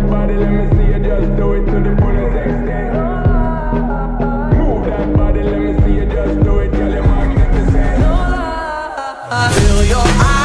that body, let me see you just do it to the fullest extent. Move that body, let me see you just do it, girl, you're magnificent. Feel your eyes.